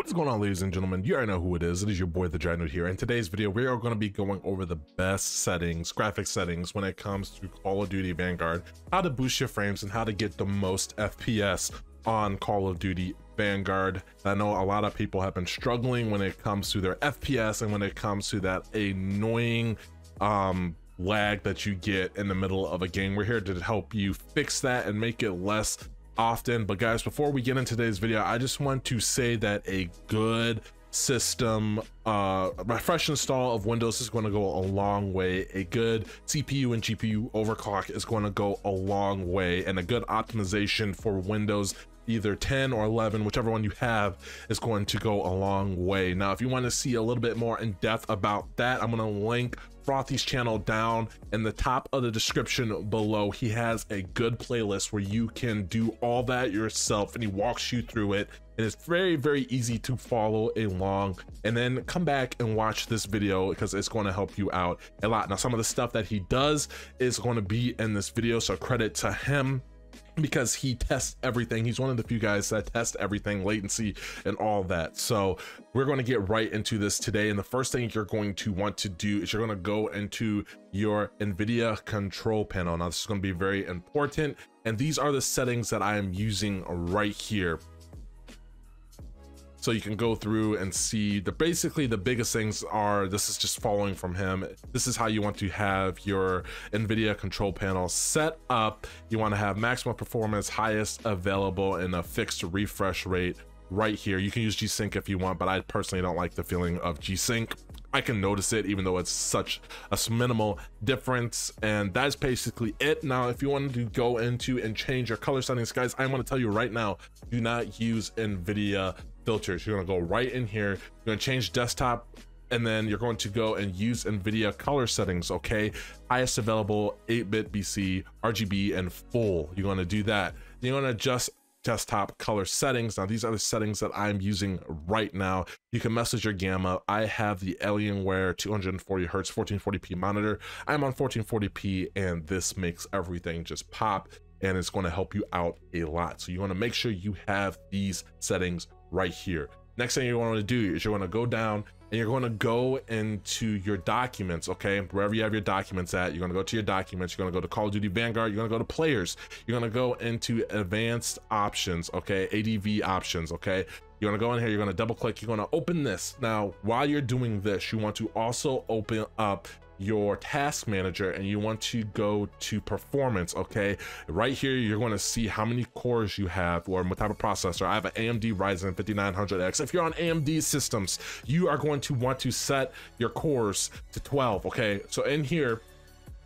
What is going on ladies and gentlemen, you already know who it is, it is your boy the Nerd here. In today's video, we are going to be going over the best settings, graphic settings when it comes to Call of Duty Vanguard, how to boost your frames and how to get the most FPS on Call of Duty Vanguard. I know a lot of people have been struggling when it comes to their FPS and when it comes to that annoying um, lag that you get in the middle of a game. We're here to help you fix that and make it less often. But guys, before we get into today's video, I just want to say that a good system uh refresh install of windows is going to go a long way a good cpu and gpu overclock is going to go a long way and a good optimization for windows either 10 or 11 whichever one you have is going to go a long way now if you want to see a little bit more in depth about that i'm going to link fr33thy's channel down in the top of the description below. He has a good playlist where you can do all that yourself and he walks you through it and it's very very easy to follow along. And then come back and watch this video because it's going to help you out a lot. Now some of the stuff that he does is going to be in this video so credit to him because he tests everything. He's one of the few guys that test everything, latency and all that. So we're going to get right into this today. And the first thing you're going to want to do is you're going to go into your NVIDIA control panel. Now this is going to be very important. And these are the settings that I am using right here so you can go through and see the basically the biggest things are this is just following from him. This is how you want to have your nvidia control panel set up. You want to have maximum performance highest available and a fixed refresh rate right here. You can use g-sync if you want but i personally don't like the feeling of g-sync I can notice it even though it's such a minimal difference and that's basically it. Now if you wanted to go into and change your color settings guys I'm going to tell you right now do not use Nvidia filters. You're gonna go right in here. You're gonna change desktop and then you're going to go and use NVIDIA color settings, okay? Highest available 8-bit BC, RGB, and full. You're gonna do that. You're gonna adjust desktop color settings. Now, these are the settings that I'm using right now. You can message your gamma. I have the Alienware 240 hertz 1440p monitor. I'm on 1440p and this makes everything just pop and it's going to help you out a lot. So you want to make sure you have these settings right here. Next thing you want to do is you want to go down and you're going to go into your documents, okay? Wherever you have your documents at, you're going to go to your documents. You're going to go to Call of Duty Vanguard. You're going to go to players. You're going to go into advanced options, okay? ADV options, okay? You're going to go in here. You're going to double click. You're going to open this. Now, while you're doing this, you want to also open up your task manager and you want to go to performance okay? Right here you're going to see how many cores you have or what type of processor. I have an amd ryzen 5900x if you're on amd systems you are going to want to set your cores to 12 okay? So in here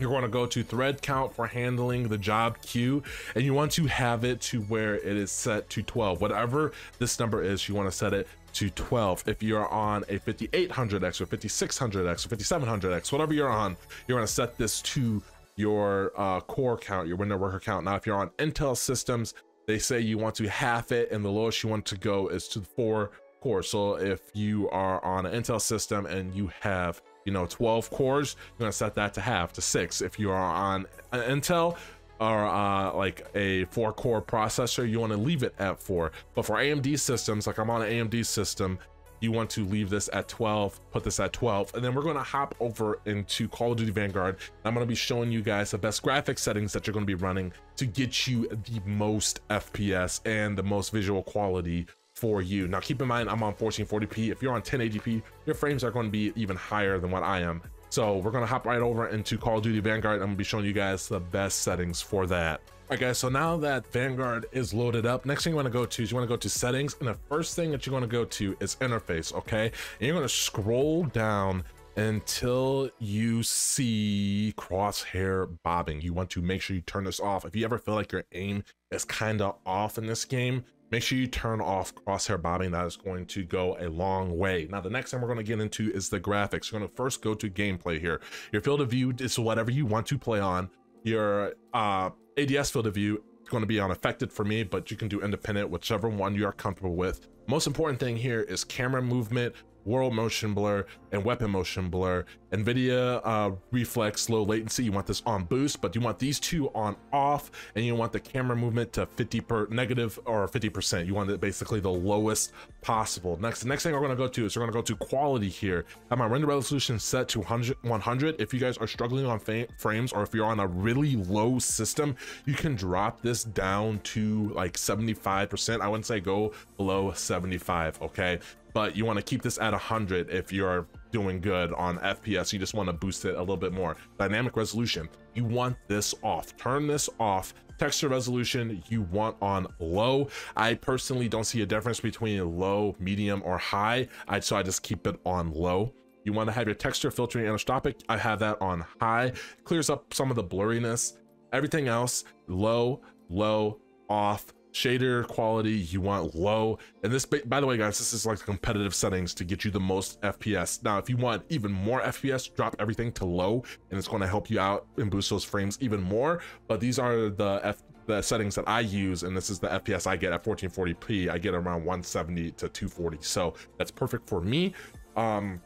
you're going to go to thread count for handling the job queue and you want to have it to where it is set to 12 whatever this number is you want to set it to 12. If you're on a 5800X or 5600X or 5700X, whatever you're on, you're going to set this to your uh, core count, your window worker count. Now, if you're on Intel systems, they say you want to half it and the lowest you want to go is to four cores. So if you are on an Intel system and you have, you know, 12 cores, you're going to set that to half to six. If you are on Intel, or uh, like a four core processor, you want to leave it at four. But for AMD systems, like I'm on an AMD system, you want to leave this at 12, put this at 12, and then we're to hop over into Call of Duty Vanguard. I'm to be showing you guys the best graphic settings that you're to be running to get you the most FPS and the most visual quality for you. Now keep in mind, I'm on 1440p. If you're on 1080p, your frames are going to be even higher than what I am. So we're gonna hop right over into Call of Duty Vanguard. I'm gonna be showing you guys the best settings for that. All right guys, so now that Vanguard is loaded up, next thing you wanna go to is you wanna go to settings and the first thing that you're gonna go to is interface, okay? And you're gonna scroll down until you see crosshair bobbing. You want to make sure you turn this off. If you ever feel like your aim is kind of off in this game, make sure you turn off crosshair bobbing. That is going to go a long way. Now, the next thing we're going to get into is the graphics. You're going to first go to gameplay here. Your field of view is whatever you want to play on. Your uh, ADS field of view is going to be unaffected for me, but you can do independent, whichever one you are comfortable with. Most important thing here is camera movement world motion blur, and weapon motion blur. NVIDIA uh, reflex low latency, you want this on boost, but you want these two on off, and you want the camera movement to 50 per negative or 50%. You want it basically the lowest possible. Next, the next thing we're gonna go to is we're gonna go to quality here. Have my render resolution set to 100. 100. If you guys are struggling on frames or if you're on a really low system, you can drop this down to like 75%. I wouldn't say go below 75, okay? But you want to keep this at 100 if you're doing good on FPS. You just want to boost it a little bit more. Dynamic resolution, you want this off. Turn this off texture resolution you want on low i personally don't see a difference between low medium or high i so i just keep it on low you want to have your texture filtering anisotropic i have that on high clears up some of the blurriness everything else low low off shader quality you want low. And this by the way guys this is like competitive settings to get you the most fps now if you want even more fps drop everything to low and it's going to help you out and boost those frames even more. But these are the f the settings that i use and this is the fps i get at 1440p i get around 170 to 240 so that's perfect for me. Um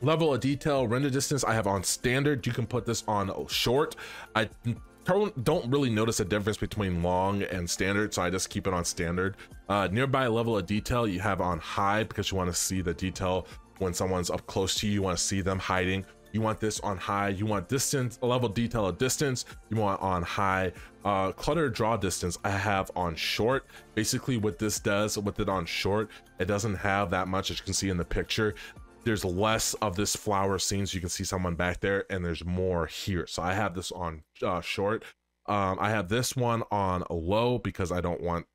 level of detail render distance i have on standard. You can put this on short. I don't, don't really notice a difference between long and standard, so I just keep it on standard. Uh, nearby level of detail you have on high because you want to see the detail when someone's up close to you, you want to see them hiding. You want this on high, you want distance, level detail of distance, you want on high. Uh, clutter draw distance I have on short. Basically what this does with it on short, it doesn't have that much as you can see in the picture there's less of this flower scene so you can see someone back there and there's more here. So i have this on uh, short. Um i have this one on low because i don't want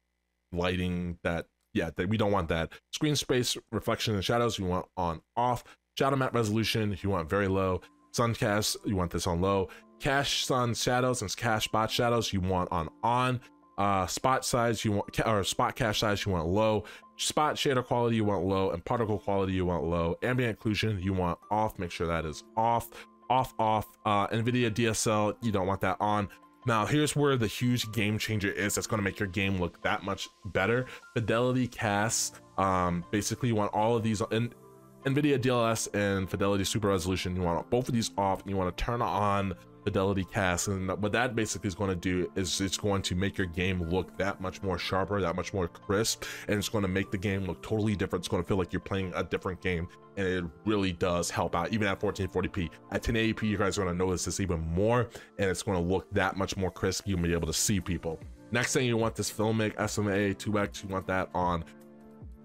lighting that yeah that we don't want that. Screen space reflection and shadows you want on off. Shadow map resolution you want very low. Sun cast you want this on low. Cache sun shadows and cache spot shadows you want on on uh spot size you want or spot cache size you want low spot shader quality you want low and particle quality you want low ambient occlusion you want off make sure that is off off off uh nvidia DLSS you don't want that on. Now here's where the huge game changer is that's going to make your game look that much better. Fidelity CAS um basically you want all of these in nvidia DLSS and fidelity super resolution. You want both of these off and you want to turn on fidelity CAS and what that basically is going to do is it's going to make your game look that much more sharper that much more crisp and it's going to make the game look totally different. It's going to feel like you're playing a different game and it really does help out. Even at 1440p at 1080p you guys are going to notice this even more and it's going to look that much more crisp. You'll be able to see people. Next thing you want this filmic SMAA 2x you want that on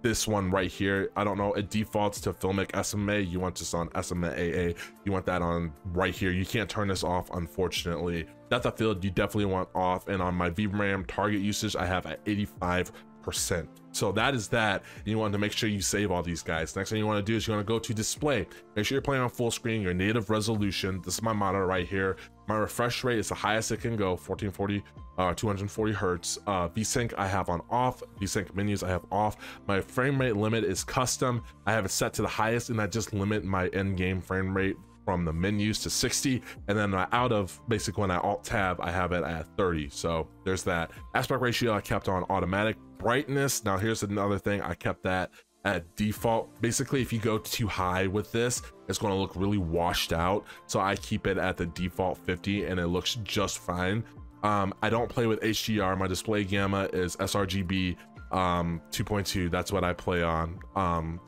this one right here. I don't know. It defaults to filmic SMAA you want this on sma aa you want that on right here. You can't turn this off unfortunately. That's a field you definitely want off. And on my vram target usage i have at 85 percent. So that is that. You want to make sure you save all these guys. Next thing you want to do is you want to go to display. Make sure you're playing on full screen your native resolution. This is my monitor right here. My refresh rate is the highest it can go 1440 uh 240 hertz. Uh vsync i have on off vsync menus i have off. My frame rate limit is custom. I have it set to the highest and i just limit my end game frame rate from the menus to 60 and then out of basically when i alt tab i have it at 30 so there's that. Aspect ratio i kept on automatic brightness. Now here's another thing. I kept that at default. Basically if you go too high with this it's going to look really washed out. So i keep it at the default 50 and it looks just fine. Um i don't play with hdr my display gamma is srgb um 2.2 that's what i play on. Um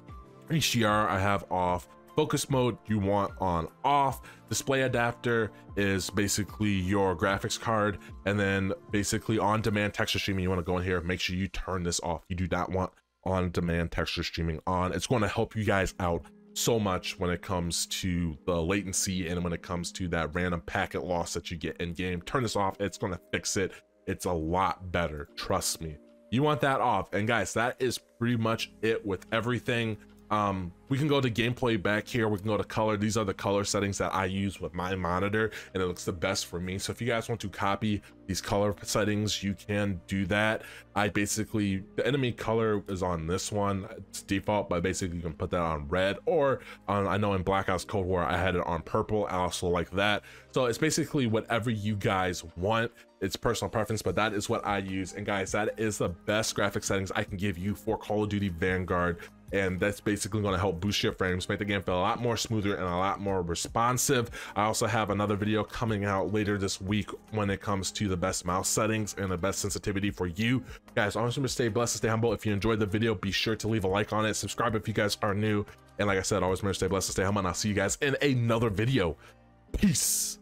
hdr i have off focus mode you want on off. Display adapter is basically your graphics card and then basically on demand texture streaming. You want to go in here make sure you turn this off. You do not want on demand texture streaming on. It's going to help you guys out so much when it comes to the latency and when it comes to that random packet loss that you get in game turn this off it's going to fix it. It's a lot better trust me. You want that off. And guys that is pretty much it with everything um we can go to gameplay back here. We can go to color. These are the color settings that i use with my monitor and it looks the best for me. So if you guys want to copy these color settings you can do that. I basically the enemy color is on this one. It's default but basically you can put that on red or on i know in black ops cold war i had it on purple. I also like that. So it's basically whatever you guys want. It's personal preference but that is what i use. And guys that is the best graphic settings i can give you for call of duty vanguard and that's basically going to help boost your frames, make the game feel a lot more smoother and a lot more responsive. I also have another video coming out later this week when it comes to the best mouse settings and the best sensitivity for you. Guys, always remember to stay blessed and stay humble. If you enjoyed the video, be sure to leave a like on it. Subscribe if you guys are new. And like I said, always remember to stay blessed and stay humble. And I'll see you guys in another video. Peace.